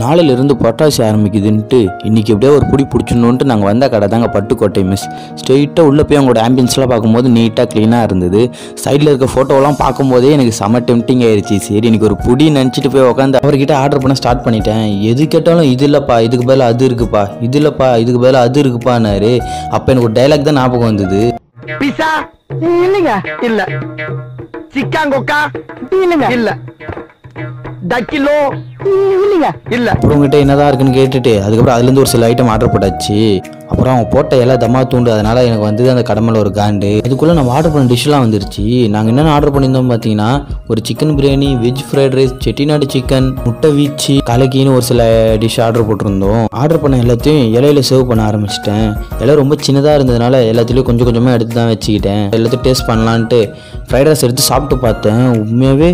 நாளிலிருந்து பொட்டாசி ஆரம்பிக்குதுன்ட்டு இன்றைக்கி எப்படியோ ஒரு புடி பிடிச்சணுன்ட்டு நாங்கள் வந்த கடை தாங்க பட்டுக்கோட்டை மிஸ் ஸ்ட்ரெயிட்டாக உள்ளே போய் அவங்களோட ஆம்பியன்ஸ்லாம் பார்க்கும்போது நீட்டாக க்ளீனாக இருந்தது. சைடில் இருக்க ஃபோட்டோலாம் பார்க்கும்போதே எனக்கு செம டெம்டிங் ஆயிடுச்சு சரி எனக்கு ஒரு புடி நினச்சிட்டு போய் உட்காந்து அவர்கிட்ட ஆர்டர் பண்ண ஸ்டார்ட் பண்ணிட்டேன். எது கேட்டாலும் இது இல்லைப்பா இதுக்கு பதிலாக அது இருக்குப்பா இது இல்லைப்பா இதுக்கு பதிலாக அது இருக்குப்பான்னாரு. அப்போ எனக்கு ஒரு டைலாக் தான் ஞாபகம் வந்தது. பிசா இல்லைங்க இல்ல. சிக்காங்கொக்கா இல்லைங்க இல்ல. டக்கிலோ இல்ல. அப்புறம் உங்ககிட்ட என்னதான் இருக்குன்னு கேட்டுட்டு அதுக்கப்புறம் அதுலேருந்து ஒரு சில ஐட்டம் ஆர்டர் போட்டாச்சு. அப்புறம் அவங்க போட்ட எல்லாம் தம்மா தூண்டு அதனால எனக்கு வந்து அந்த கடமையில் ஒரு காண்டு. இதுக்குள்ளே நம்ம ஆர்டர் பண்ண டிஷ்லாம் வந்துருச்சு. நாங்கள் என்னென்ன ஆர்டர் பண்ணியிருந்தோம் பார்த்தீங்கன்னா ஒரு chicken biryani veg fried rice Chettinad chicken முட்டை வீச்சு கலக்கின்னு ஒரு சில டிஷ் ஆர்டர் போட்டிருந்தோம். ஆர்டர் பண்ண எல்லாத்தையும் இலையில சர்வ் பண்ண ஆரம்பிச்சிட்டேன். இலை ரொம்ப சின்னதாக இருந்ததுனால எல்லாத்துலேயும் கொஞ்சம் கொஞ்சமாக எடுத்து தான் வச்சுக்கிட்டேன். எல்லாத்தையும் டேஸ்ட் பண்ணலான்ட்டு ஃப்ரைட் ரைஸ் எடுத்து சாப்பிட்டு பார்த்தேன். உண்மையாகவே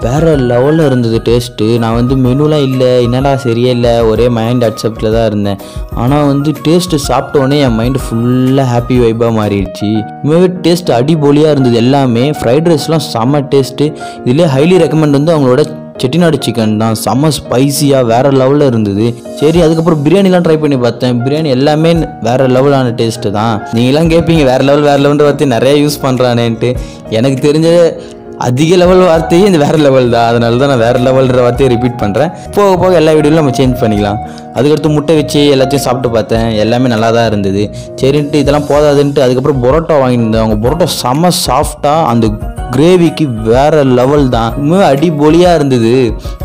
வேற லெவலில் இருந்தது டேஸ்ட்டு நான் வந்து மெனுலாம் இல்லை என்னடா சரியே இல்லை ஒரே மைண்ட் அக்செப்டில் தான் இருந்தேன். ஆனால் வந்து டேஸ்ட்டு சாப்பிட்ட உடனே என் மைண்டு ஃபுல்லாக ஹாப்பி வைப்பாக மாறிடுச்சு. உண்மையாகவே டேஸ்ட் அடிபொலியாக இருந்தது எல்லாமே. ஃப்ரைட் ரைஸ்லாம் செம்ம டேஸ்ட்டு இதுலேயே ஹைலி ரெக்கமெண்ட் வந்து அவங்களோட செட்டிநாடு சிக்கன் தான். செம்ம ஸ்பைசியாக வேற லெவலில் இருந்தது. சரி அதுக்கப்புறம் பிரியாணிலாம் ட்ரை பண்ணி பார்த்தேன். பிரியாணி எல்லாமே வேற லெவலான டேஸ்ட்டு தான். நீங்களாம் கேட்பீங்க வேற லெவல் வேற லெவல்ன்ற வார்த்தை நிறைய யூஸ் பண்ணுறானேன்ட்டு எனக்கு தெரிஞ்ச அதிக லெவல் வார்த்தையே இந்த வேற லெவல் தான். அதனால தான் நான் வேற லெவல்ன்ற வார்த்தையை ரிப்பீட் பண்ணுறேன் போக போக எல்லா வீடியோலையும் நம்ம சேஞ்ச் பண்ணிக்கலாம். அதுக்கடுத்து முட்டை வச்சு எல்லாத்தையும் சாப்பிட்டு பார்த்தேன். எல்லாமே நல்லா தான் இருந்தது. சரின்ட்டு இதெல்லாம் போதாதுன்ட்டு அதுக்கப்புறம் பரோட்டா வாங்கியிருந்தேன் அவங்க பரோட்டா செம்ம சாஃப்டாக அந்த கிரேவிக்கு வேற லெவல் தான். உண்மையாக அடிபொலியாக இருந்தது.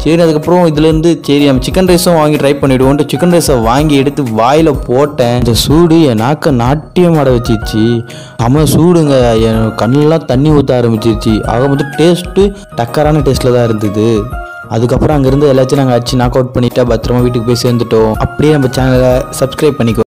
சரி அதுக்கப்புறம் இதுலேருந்து சரி நம்ம சிக்கன் ரைஸும் வாங்கி ட்ரை பண்ணிவிடுவோன்ட்டு சிக்கன் ரைஸை வாங்கி எடுத்து வாயில் போட்டேன். இந்த சூடு என் நாக்க நாட்டியம் அட வச்சிருச்சு. நம்ம சூடுங்க. என் கண்ணெல்லாம் தண்ணி ஊற்ற ஆரம்பிச்சிருச்சு. ஆக மொத்தம் டேஸ்ட்டு டக்கரான டேஸ்ட்டில் தான் இருந்தது. அதுக்கப்புறம் அங்கேருந்து எல்லாத்தையும் நாங்கள் அடிச்சு நாக் அவுட் பண்ணிட்டா பத்திரமா வீட்டுக்கு போய் சேர்ந்துட்டோம். அப்படியே நம்ம சேனலை சப்ஸ்கிரைப் பண்ணிக்கோ.